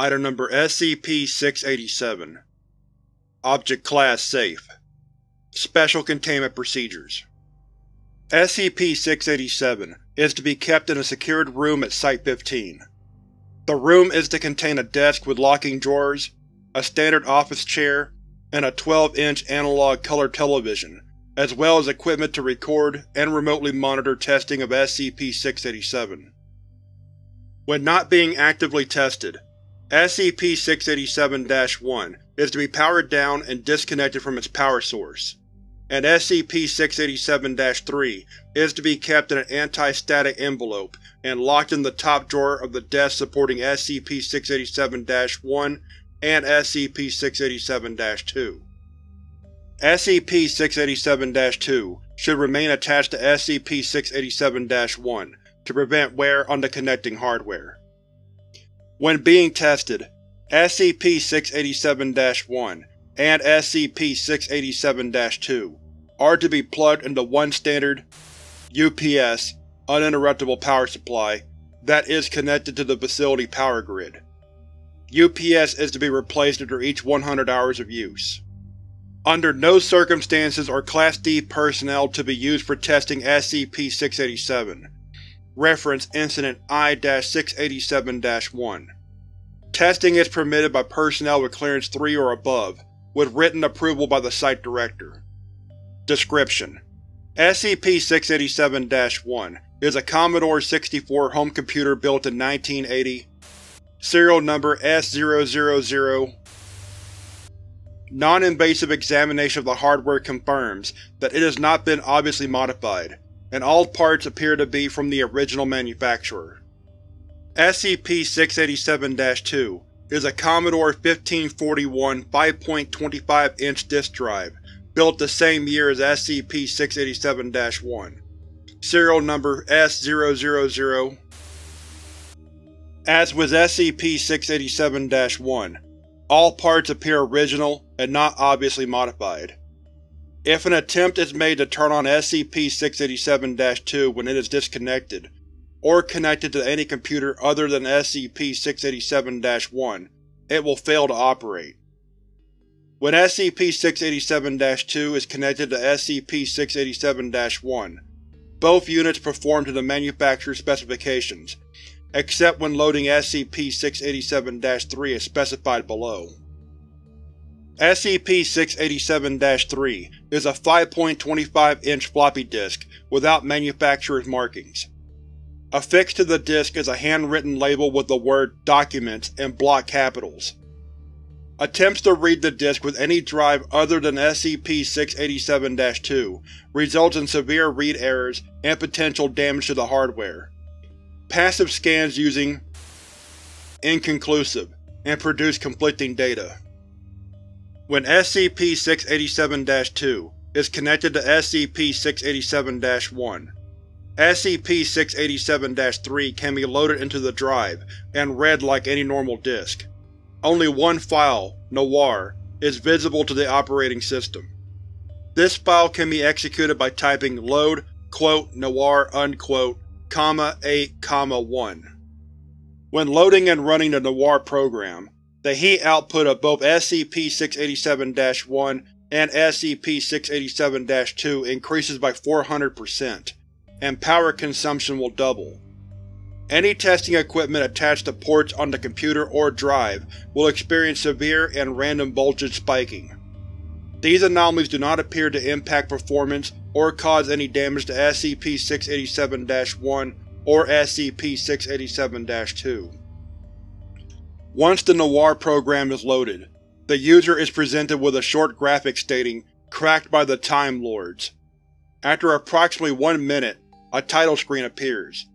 Item Number SCP-687 Object Class Safe Special Containment Procedures SCP-687 is to be kept in a secured room at Site-15. The room is to contain a desk with locking drawers, a standard office chair, and a 12-inch analog color television, as well as equipment to record and remotely monitor testing of SCP-687. When not being actively tested, SCP-687-1 is to be powered down and disconnected from its power source, and SCP-687-3 is to be kept in an anti-static envelope and locked in the top drawer of the desk supporting SCP-687-1 and SCP-687-2. SCP-687-2 should remain attached to SCP-687-1 to prevent wear on the connecting hardware. When being tested, SCP-687-1 and SCP-687-2 are to be plugged into one standard UPS uninterruptible power supply that is connected to the facility power grid. UPS is to be replaced after each 100 hours of use. Under no circumstances are Class D personnel to be used for testing SCP-687. Reference Incident I-687-1 Testing is permitted by personnel with Clearance 3 or above, with written approval by the Site Director. Description: SCP-687-1 is a Commodore 64 home computer built in 1980, serial number S000. Non-invasive examination of the hardware confirms that it has not been obviously modified, and all parts appear to be from the original manufacturer. SCP-687-2 is a Commodore 1541 5.25-inch disk drive built the same year as SCP-687-1. Serial number S000. As with SCP-687-1, all parts appear original and not obviously modified. If an attempt is made to turn on SCP-687-2 when it is disconnected, or connected to any computer other than SCP-687-1, it will fail to operate. When SCP-687-2 is connected to SCP-687-1, both units perform to the manufacturer's specifications, except when loading SCP-687-3 as specified below. SCP-687-3 is a 5.25-inch floppy disk without manufacturer's markings. Affixed to the disk is a handwritten label with the word Documents in block capitals. Attempts to read the disk with any drive other than SCP-687-2 results in severe read errors and potential damage to the hardware. Passive scans using inconclusive and produce conflicting data. When SCP-687-2 is connected to SCP-687-1, SCP-687-3 can be loaded into the drive and read like any normal disk. Only one file, Noir, is visible to the operating system. This file can be executed by typing load quote, noir unquote, comma 8, comma 1. When loading and running the Noir program, the heat output of both SCP-687-1 and SCP-687-2 increases by 400%, and power consumption will double. Any testing equipment attached to ports on the computer or drive will experience severe and random voltage spiking. These anomalies do not appear to impact performance or cause any damage to SCP-687-1 or SCP-687-2. Once the Noir program is loaded, the user is presented with a short graphic stating, Cracked by the Time Lords. After approximately one minute, a title screen appears.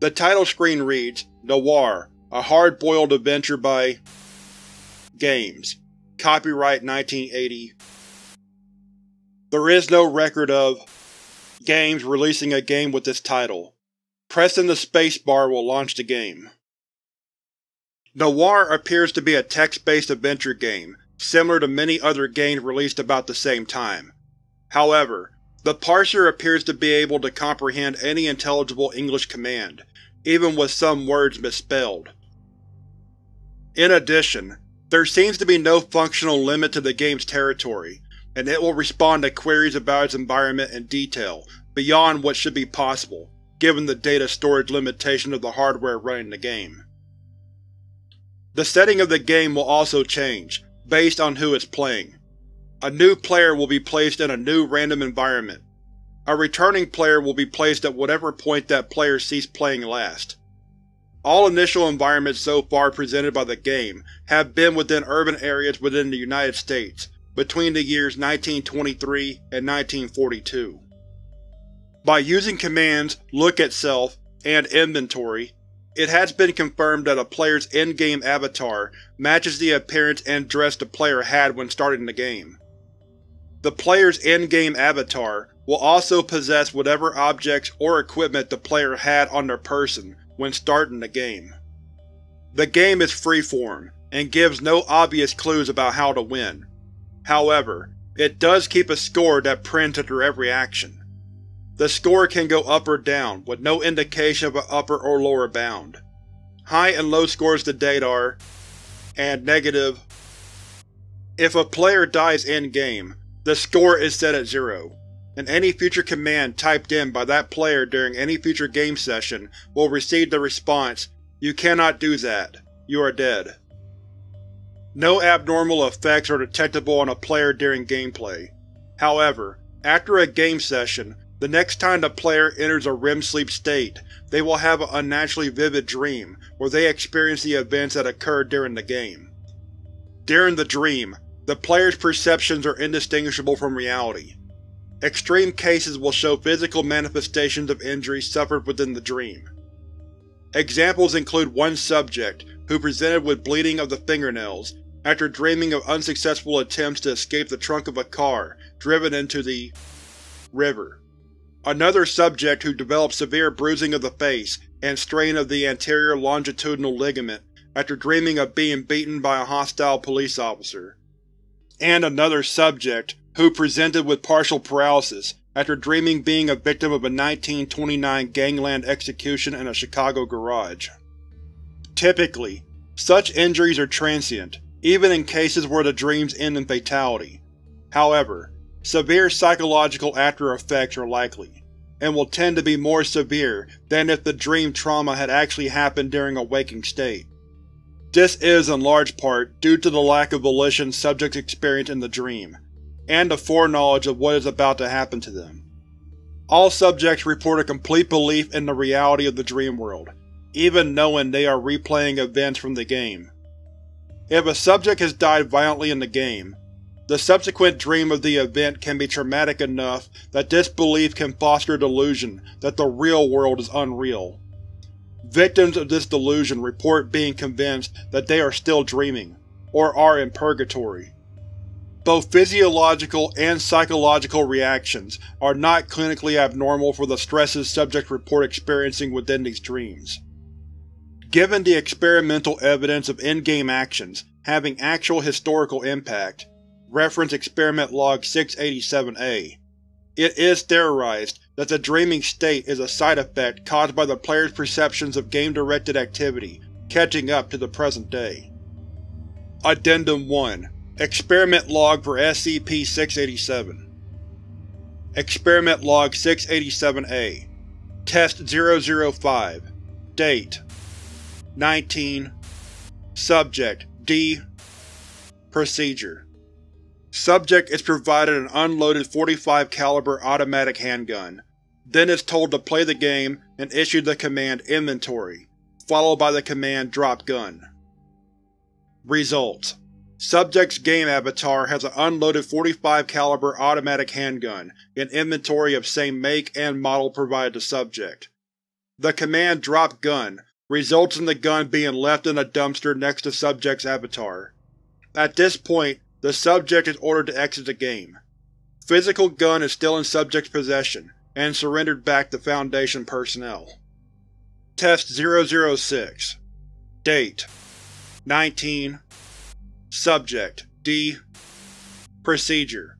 The title screen reads, Noir, a hard-boiled adventure by Games. Copyright 1980. There is no record of Games releasing a game with this title. Pressing the spacebar will launch the game. Noir appears to be a text-based adventure game, similar to many other games released about the same time. However, the parser appears to be able to comprehend any intelligible English command, even with some words misspelled. In addition, there seems to be no functional limit to the game's territory, and it will respond to queries about its environment in detail beyond what should be possible, given the data storage limitation of the hardware running the game. The setting of the game will also change, based on who is playing. A new player will be placed in a new random environment. A returning player will be placed at whatever point that player ceased playing last. All initial environments so far presented by the game have been within urban areas within the United States, between the years 1923 and 1942. By using commands Look at Self and Inventory, it has been confirmed that a player's in-game avatar matches the appearance and dress the player had when starting the game. The player's in-game avatar will also possess whatever objects or equipment the player had on their person when starting the game. The game is freeform, and gives no obvious clues about how to win. However, it does keep a score that prints after every action. The score can go up or down, with no indication of an upper or lower bound. High and low scores to date are and negative. If a player dies in-game, the score is set at zero, and any future command typed in by that player during any future game session will receive the response, You cannot do that. You are dead. No abnormal effects are detectable on a player during gameplay. However, after a game session, the next time the player enters a REM sleep state, they will have an unnaturally vivid dream where they experience the events that occurred during the game. During the dream, the player's perceptions are indistinguishable from reality. Extreme cases will show physical manifestations of injuries suffered within the dream. Examples include one subject who presented with bleeding of the fingernails after dreaming of unsuccessful attempts to escape the trunk of a car driven into the river. Another subject who developed severe bruising of the face and strain of the anterior longitudinal ligament after dreaming of being beaten by a hostile police officer. And another subject who presented with partial paralysis after dreaming being a victim of a 1929 gangland execution in a Chicago garage. Typically, such injuries are transient, even in cases where the dreams end in fatality. However, severe psychological after-effects are likely, and will tend to be more severe than if the dream trauma had actually happened during a waking state. This is in large part due to the lack of volition subjects experience in the dream, and the foreknowledge of what is about to happen to them. All subjects report a complete belief in the reality of the dream world, even knowing they are replaying events from the game. If a subject has died violently in the game, the subsequent dream of the event can be traumatic enough that this belief can foster a delusion that the real world is unreal. Victims of this delusion report being convinced that they are still dreaming, or are in purgatory. Both physiological and psychological reactions are not clinically abnormal for the stresses subjects report experiencing within these dreams. Given the experimental evidence of in-game actions having actual historical impact, reference Experiment Log 687-A, it is theorized that the dreaming state is a side effect caused by the player's perceptions of game-directed activity catching up to the present day. Addendum 1 Experiment Log for SCP-687 Experiment Log 687-A Test 005 Date. 19 Subject. D. Procedure Subject is provided an unloaded 45 caliber automatic handgun, then is told to play the game and issue the command Inventory, followed by the command Drop Gun. Results Subject's game avatar has an unloaded 45 caliber automatic handgun in inventory of same make and model provided to subject. The command Drop Gun results in the gun being left in a dumpster next to subject's avatar. At this point, the subject is ordered to exit the game. Physical gun is still in subject's possession, and surrendered back to Foundation personnel. Test 006 Date 19 Subject D Procedure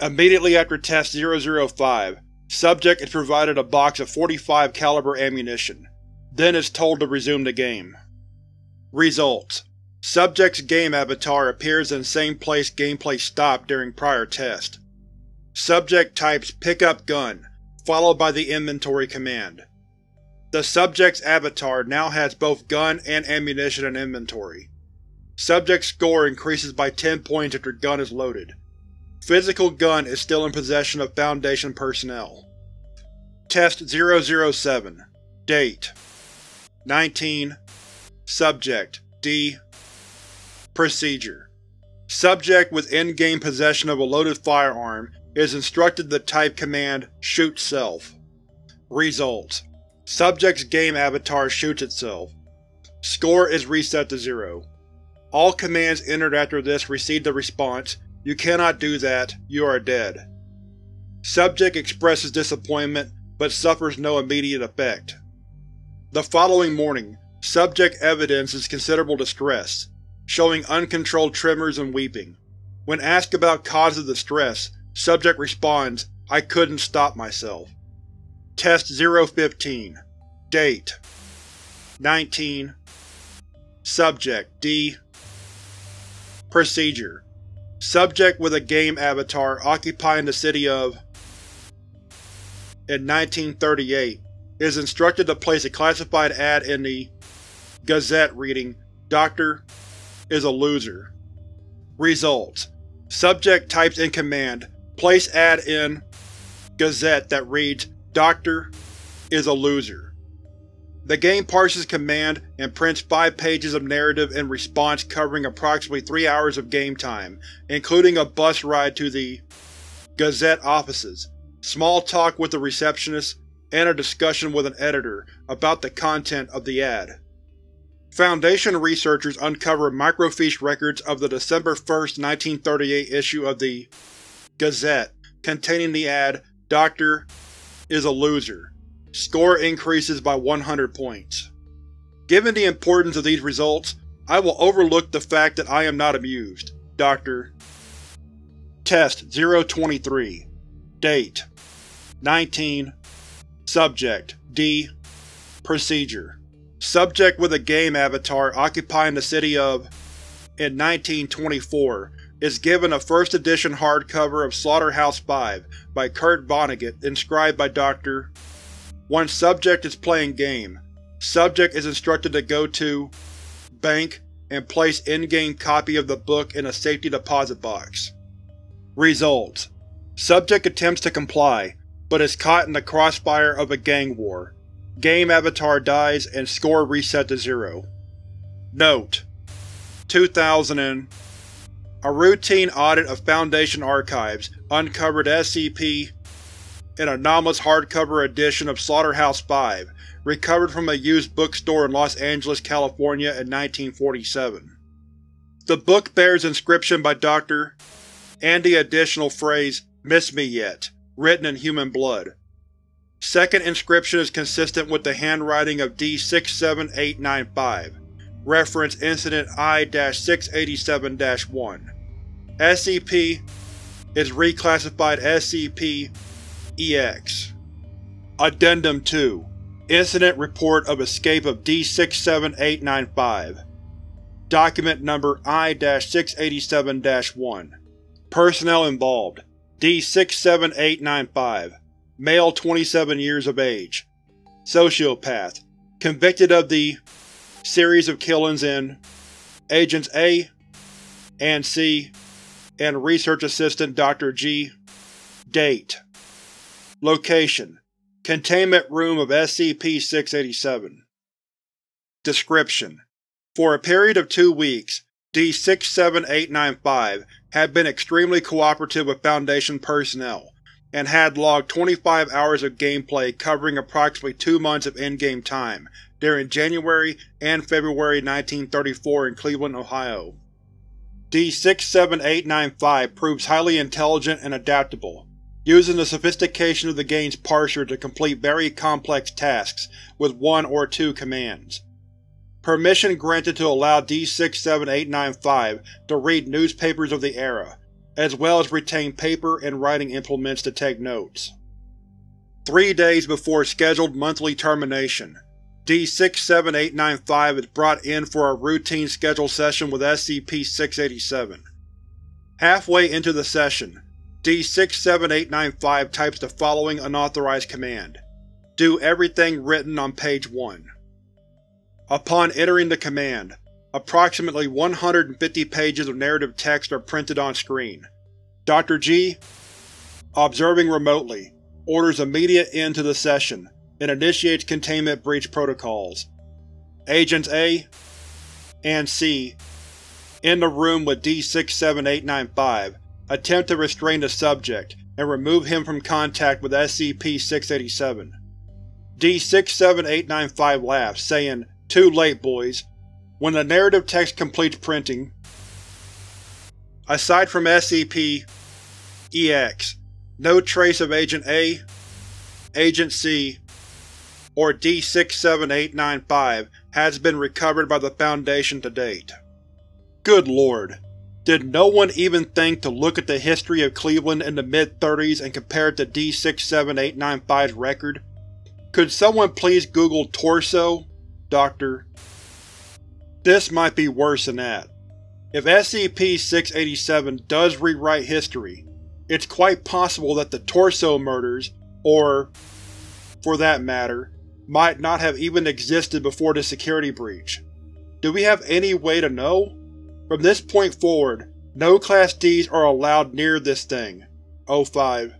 Immediately after Test 005, Subject is provided a box of 45 caliber ammunition, then is told to resume the game. Results: Subject's game avatar appears in same place gameplay stopped during prior test. Subject types Pickup Gun, followed by the inventory command. The subject's avatar now has both gun and ammunition in inventory. Subject's score increases by 10 points after gun is loaded. Physical gun is still in possession of Foundation personnel. Test 007 Date 19 Subject D Procedure Subject with in-game possession of a loaded firearm is instructed to type command Shoot Self. Results: Subject's game avatar shoots itself. Score is reset to zero. All commands entered after this receive the response, You cannot do that, you are dead. Subject expresses disappointment, but suffers no immediate effect. The following morning, subject evidences considerable distress showing uncontrolled tremors and weeping. When asked about cause of the stress, subject responds, I couldn't stop myself. Test 015 Date. 19 Subject. D. Procedure. Subject with a game avatar occupying the city of in 1938 is instructed to place a classified ad in the Gazette reading, Dr is a loser. Results: Subject types in command, place ad in Gazette that reads, Doctor is a loser. The game parses command and prints five pages of narrative in response covering approximately three hours of game time, including a bus ride to the Gazette offices, small talk with the receptionist, and a discussion with an editor about the content of the ad. Foundation researchers uncovered microfiche records of the December 1, 1938 issue of the Gazette containing the ad, Doctor is a loser. Score increases by 100 points. Given the importance of these results, I will overlook the fact that I am not amused. Dr. Test 023 Date 19 Subject D Procedure Subject with a game avatar occupying the city of in 1924 is given a first edition hardcover of Slaughterhouse-5 by Kurt Vonnegut inscribed by Dr. When subject is playing game, subject is instructed to go to bank and place in-game copy of the book in a safety deposit box. Results: Subject attempts to comply, but is caught in the crossfire of a gang war. Game avatar dies and score reset to zero. Note: 2000 A routine audit of Foundation archives uncovered SCP an anomalous hardcover edition of Slaughterhouse-5, recovered from a used bookstore in Los Angeles, California in 1947. The book bears inscription by Dr. and the additional phrase, Miss Me Yet, written in human blood. Second inscription is consistent with the handwriting of D-67895, reference Incident I-687-1. SCP is reclassified SCP-EX. Addendum 2 Incident Report of Escape of D-67895 Document Number I-687-1 Personnel involved. D-67895 Male 27 years of age. Sociopath. Convicted of the series of killings in Agents A and C and Research Assistant Dr. G. Date Location Containment Room of SCP-687 Description: For a period of two weeks, D-67895 had been extremely cooperative with Foundation personnel, and had logged 25 hours of gameplay covering approximately two months of in-game time during January and February 1934 in Cleveland, Ohio. D-67895 proves highly intelligent and adaptable, using the sophistication of the game's parser to complete very complex tasks with one or two commands. Permission granted to allow D-67895 to read newspapers of the era, as well as retain paper and writing implements to take notes. Three days before scheduled monthly termination, D-67895 is brought in for a routine scheduled session with SCP-687. Halfway into the session, D-67895 types the following unauthorized command. Do everything written on page 1. Upon entering the command, approximately 150 pages of narrative text are printed on screen. Dr. G, observing remotely, orders immediate end to the session and initiates containment breach protocols. Agents A and C, in the room with D-67895, attempt to restrain the subject and remove him from contact with SCP-687. D-67895 laughs, saying, Too late, boys. When the narrative text completes printing, aside from SCP EX, no trace of Agent A, Agent C, or D-67895 has been recovered by the Foundation to date. Good lord. Did no one even think to look at the history of Cleveland in the mid-30s and compare it to D-67895's record? Could someone please Google torso, Doctor? This might be worse than that. If SCP-687 does rewrite history, it's quite possible that the Torso murders, or, for that matter, might not have even existed before the security breach. Do we have any way to know? From this point forward, no Class Ds are allowed near this thing. O5